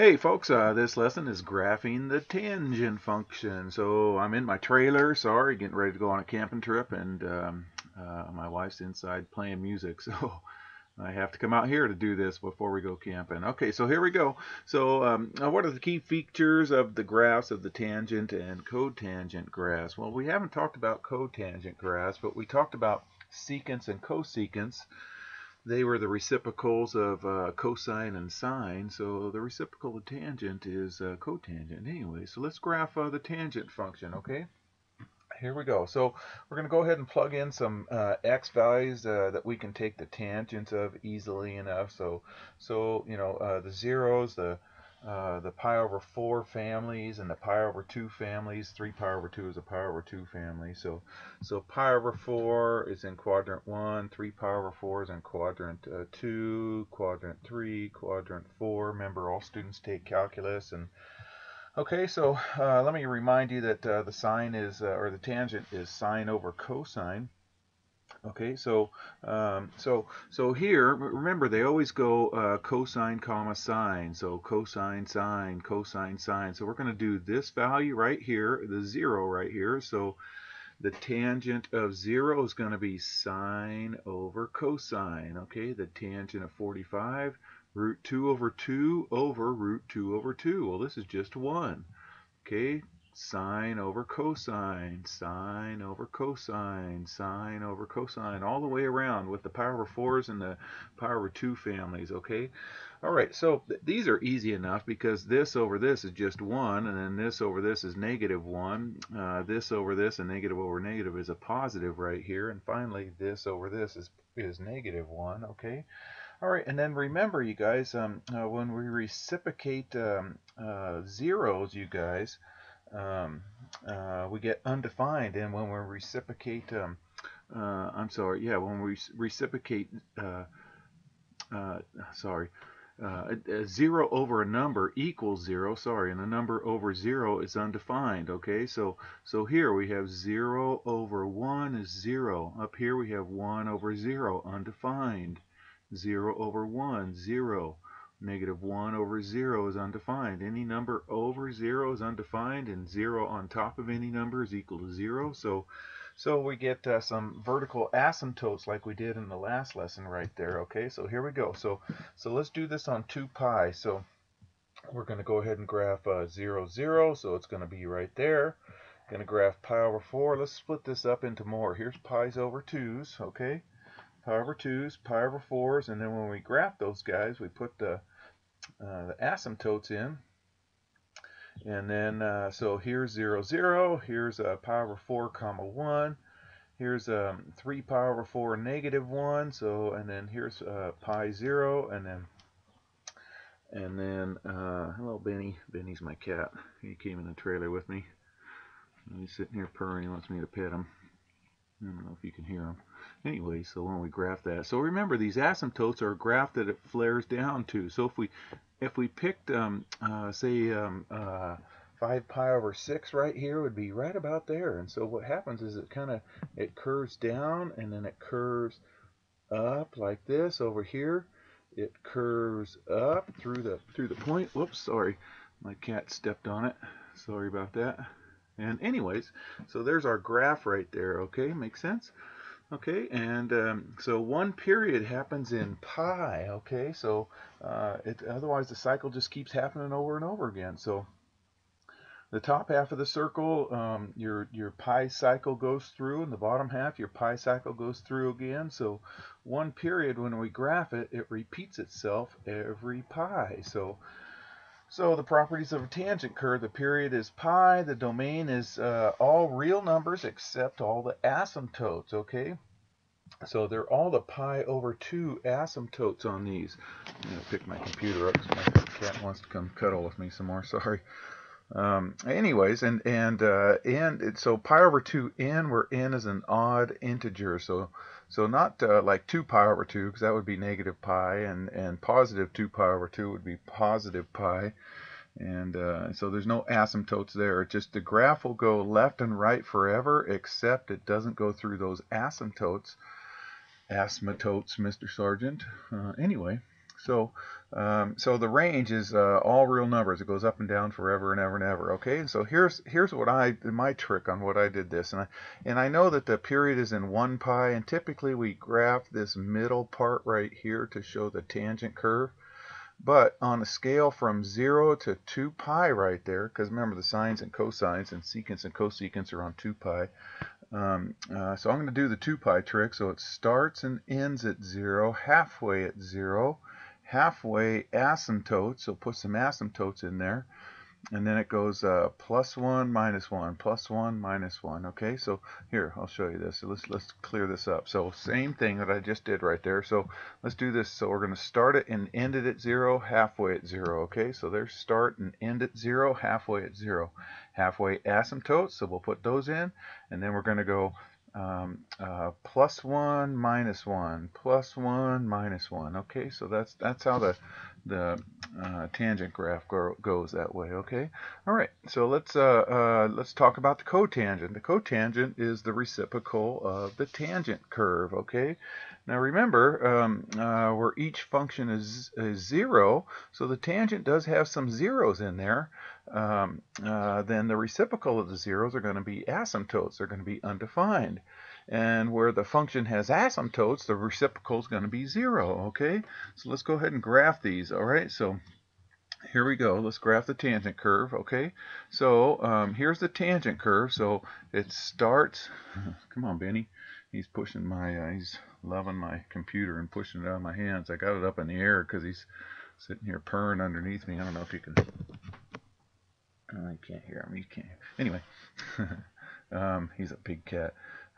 Hey folks, uh, this lesson is graphing the tangent function. So I'm in my trailer, sorry, getting ready to go on a camping trip, and um, uh, my wife's inside playing music, so I have to come out here to do this before we go camping. Okay, so here we go. So um, what are the key features of the graphs of the tangent and cotangent graphs? Well, we haven't talked about cotangent graphs, but we talked about secants and cosecants they were the reciprocals of uh, cosine and sine, so the reciprocal of tangent is uh, cotangent anyway. So let's graph uh, the tangent function, okay? Here we go. So we're going to go ahead and plug in some uh, x values uh, that we can take the tangents of easily enough. So, so you know, uh, the zeros, the uh, the pi over 4 families and the pi over 2 families. 3 pi over 2 is a pi over 2 family. So so pi over 4 is in quadrant 1, 3 pi over 4 is in quadrant uh, 2, quadrant 3, quadrant 4. Remember, all students take calculus. and Okay, so uh, let me remind you that uh, the sine is, uh, or the tangent is sine over cosine. Okay, so um, so so here, remember they always go uh, cosine comma sine. So cosine sine, cosine sine. So we're going to do this value right here, the zero right here. So the tangent of zero is going to be sine over cosine. Okay, the tangent of 45, root 2 over 2 over root 2 over 2. Well, this is just 1. Okay, sine over cosine, sine over cosine, sine over cosine, all the way around with the pi over 4s and the pi over 2 families, okay? All right, so th these are easy enough because this over this is just 1, and then this over this is negative 1. Uh, this over this and negative over negative is a positive right here, and finally this over this is, is negative 1, okay? All right, and then remember, you guys, um, uh, when we reciprocate um, uh, zeros, you guys, um, uh, we get undefined, and when we reciprocate, um, uh, I'm sorry, yeah, when we reciprocate, uh, uh sorry, uh, a, a, zero over a number equals zero, sorry, and a number over zero is undefined, okay? So, so here we have zero over one is zero. Up here we have one over zero, undefined. Zero over one, zero. Negative 1 over 0 is undefined. Any number over 0 is undefined, and 0 on top of any number is equal to 0. So, so we get uh, some vertical asymptotes like we did in the last lesson right there. Okay, so here we go. So, so let's do this on 2 pi. So we're going to go ahead and graph uh, 0, 0. So it's going to be right there. Going to graph pi over 4. Let's split this up into more. Here's pi's over 2's. Okay pi over 2's, pi over 4's, and then when we graph those guys, we put the uh, the asymptotes in. And then, uh, so here's 0, 0. Here's a pi over 4 comma 1. Here's um, 3 pi over 4 negative 1. So, and then here's uh, pi 0. And then, and then, uh, hello Benny. Benny's my cat. He came in the trailer with me. He's sitting here purring. He wants me to pet him. I don't know if you can hear him. Anyway, so when we graph that, so remember these asymptotes are a graph that it flares down to. So if we if we picked, um, uh, say, um, uh, 5 pi over 6 right here would be right about there. And so what happens is it kind of, it curves down and then it curves up like this over here. It curves up through the through the point. Whoops, sorry. My cat stepped on it. Sorry about that. And anyways, so there's our graph right there, okay? Makes sense? Okay, and um, so one period happens in pi, okay? So uh, it, otherwise the cycle just keeps happening over and over again. So the top half of the circle, um, your, your pi cycle goes through, and the bottom half, your pi cycle goes through again. So one period, when we graph it, it repeats itself every pi. So so the properties of a tangent curve, the period is pi, the domain is uh, all real numbers except all the asymptotes, okay? So they're all the pi over 2 asymptotes on these. I'm going to pick my computer up because my cat wants to come cuddle with me some more, sorry. Um, anyways, and and uh, and it, so pi over 2 n, where n is an odd integer, so so not uh, like 2 pi over 2, because that would be negative pi, and, and positive 2 pi over 2 would be positive pi. And uh, so there's no asymptotes there. Just the graph will go left and right forever, except it doesn't go through those asymptotes. Asymptotes, Mr. Sargent. Uh, anyway, So, um, so the range is uh, all real numbers. It goes up and down forever and ever and ever. Okay, so here's here's what I my trick on what I did this, and I and I know that the period is in one pi, and typically we graph this middle part right here to show the tangent curve. But on a scale from 0 to 2 pi right there, because remember the sines and cosines and secants and cosecants are on 2 pi. Um, uh, so I'm going to do the 2 pi trick. So it starts and ends at 0, halfway at 0, halfway asymptote. So put some asymptotes in there and then it goes uh, plus 1, minus 1, plus 1, minus 1. Okay, so here, I'll show you this. So let's, let's clear this up. So same thing that I just did right there. So let's do this. So we're going to start it and end it at 0, halfway at 0. Okay, so there's start and end at 0, halfway at 0. Halfway asymptotes, so we'll put those in. And then we're going to go um, uh, plus 1, minus 1, plus 1, minus 1. Okay, so that's that's how the the uh, tangent graph go, goes that way. Okay. All right. So let's uh, uh, let's talk about the cotangent. The cotangent is the reciprocal of the tangent curve. Okay. Now remember, um, uh, where each function is, is zero, so the tangent does have some zeros in there. Um, uh, then the reciprocal of the zeros are going to be asymptotes. They're going to be undefined. And where the function has asymptotes, the reciprocal is going to be 0, okay? So let's go ahead and graph these, all right? So here we go. Let's graph the tangent curve, okay? So um, here's the tangent curve. So it starts, come on, Benny. He's pushing my, uh, he's loving my computer and pushing it out of my hands. I got it up in the air because he's sitting here purring underneath me. I don't know if you can, I can't hear him. You can't. Anyway, um, he's a big cat.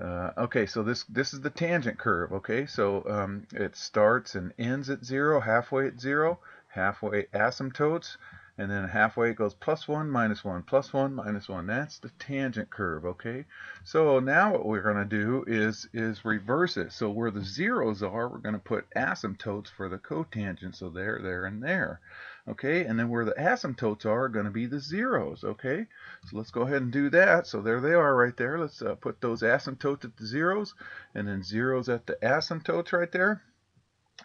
Uh, okay, so this this is the tangent curve. Okay, so um, it starts and ends at zero, halfway at zero, halfway asymptotes, and then halfway it goes plus 1, minus 1, plus 1, minus 1. That's the tangent curve, okay? So now what we're going to do is, is reverse it. So where the zeros are, we're going to put asymptotes for the cotangent. So there, there, and there, okay? And then where the asymptotes are, are going to be the zeros, okay? So let's go ahead and do that. So there they are right there. Let's uh, put those asymptotes at the zeros, and then zeros at the asymptotes right there.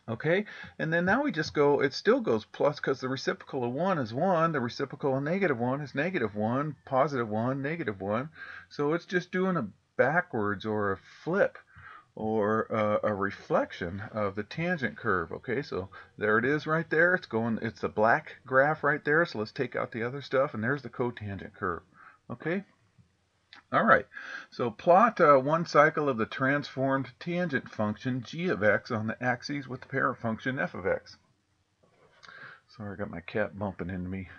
Okay, and then now we just go, it still goes plus because the reciprocal of 1 is 1, the reciprocal of negative 1 is negative 1, positive 1, negative 1. So it's just doing a backwards or a flip or a, a reflection of the tangent curve. Okay, so there it is right there. It's going, it's a black graph right there. So let's take out the other stuff, and there's the cotangent curve. Okay. All right, so plot uh, one cycle of the transformed tangent function g of x on the axes with the parent function f of x. Sorry, I got my cat bumping into me.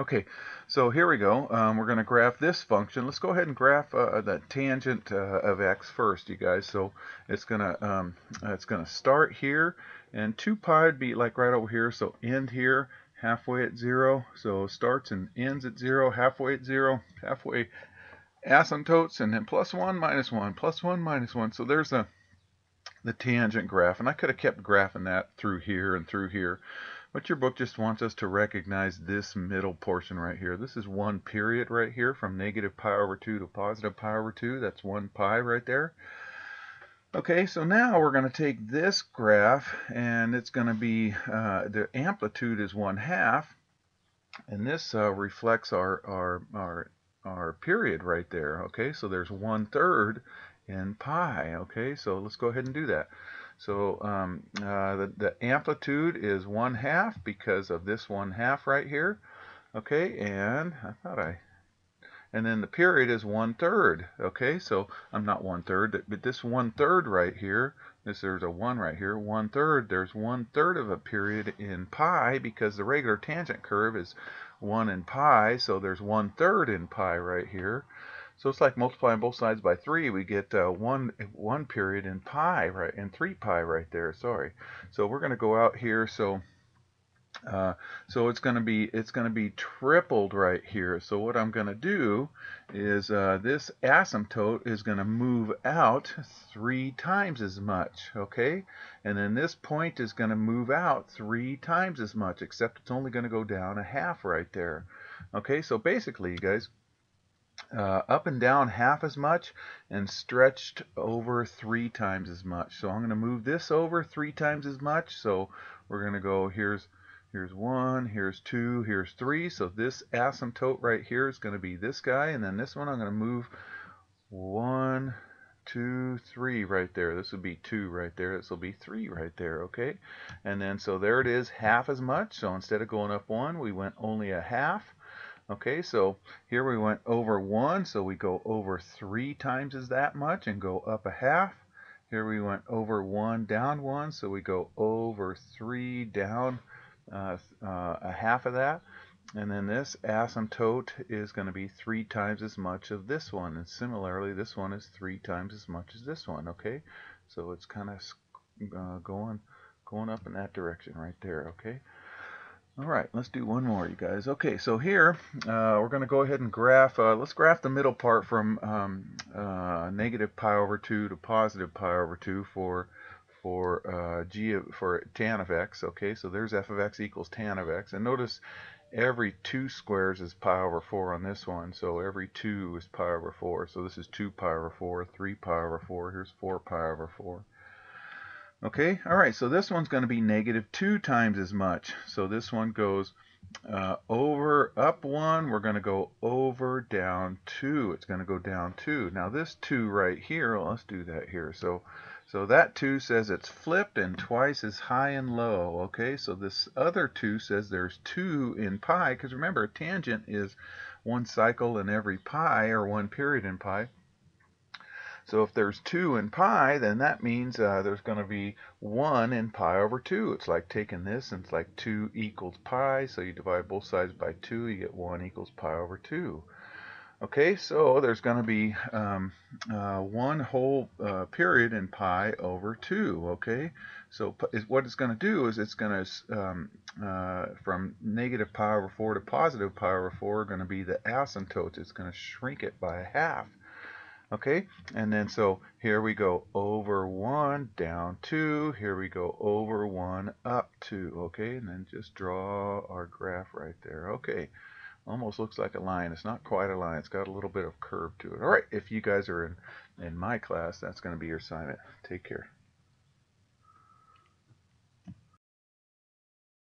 Okay, so here we go. Um, we're going to graph this function. Let's go ahead and graph uh, the tangent uh, of x first, you guys. So it's going to um, it's going to start here, and 2 pi would be like right over here. So end here, halfway at 0. So starts and ends at 0, halfway at 0, halfway asymptotes and then plus 1, minus 1, plus 1, minus 1. So there's a, the tangent graph. And I could have kept graphing that through here and through here. But your book just wants us to recognize this middle portion right here. This is one period right here from negative pi over 2 to positive pi over 2. That's 1 pi right there. Okay, so now we're going to take this graph and it's going to be, uh, the amplitude is 1 half. And this uh, reflects our, our, our our period right there. Okay, so there's one third in pi. Okay, so let's go ahead and do that. So um, uh, the, the amplitude is one half because of this one half right here. Okay, and I thought I, and then the period is one third. Okay, so I'm not one third, but this one third right here, this there's a one right here, one third. There's one third of a period in pi because the regular tangent curve is 1 in pi, so there's 1 third in pi right here. So it's like multiplying both sides by 3, we get uh, one, one period in pi, right, in 3 pi right there, sorry. So we're going to go out here, so uh, so it's going to be it's going to be tripled right here. So what I'm going to do is uh, this asymptote is going to move out three times as much, okay? And then this point is going to move out three times as much, except it's only going to go down a half right there. Okay, so basically, you guys, uh, up and down half as much and stretched over three times as much. So I'm going to move this over three times as much. So we're going to go, here's here's one, here's two, here's three. So this asymptote right here is going to be this guy, and then this one I'm going to move one, two, three right there. This would be two right there. This will be three right there, okay? And then so there it is, half as much. So instead of going up one, we went only a half. Okay, so here we went over one, so we go over three times as that much and go up a half. Here we went over one, down one, so we go over three, down uh, uh, a half of that. And then this asymptote is going to be three times as much of this one. And similarly, this one is three times as much as this one, okay? So it's kind of uh, going, going up in that direction right there, okay? All right, let's do one more, you guys. Okay, so here uh, we're going to go ahead and graph. Uh, let's graph the middle part from um, uh, negative pi over 2 to positive pi over 2 for for uh, g of, for tan of x. Okay, so there's f of x equals tan of x, and notice every two squares is pi over 4 on this one. So every two is pi over 4. So this is 2 pi over 4, 3 pi over 4. Here's 4 pi over 4. Okay, all right, so this one's going to be negative 2 times as much. So this one goes uh, over, up 1, we're going to go over, down 2. It's going to go down 2. Now this 2 right here, well, let's do that here. So, so that 2 says it's flipped and twice as high and low. Okay, so this other 2 says there's 2 in pi, because remember, a tangent is one cycle in every pi, or one period in pi. So if there's 2 in pi, then that means uh, there's going to be 1 in pi over 2. It's like taking this and it's like 2 equals pi. So you divide both sides by 2, you get 1 equals pi over 2. Okay, so there's going to be um, uh, one whole uh, period in pi over 2, okay? So what it's going to do is it's going to, um, uh, from negative pi over 4 to positive pi over 4, going to be the asymptotes. It's going to shrink it by a half. Okay, and then so here we go over 1, down 2, here we go over 1, up 2, okay, and then just draw our graph right there. Okay, almost looks like a line. It's not quite a line. It's got a little bit of curve to it. All right, if you guys are in, in my class, that's going to be your assignment. Take care.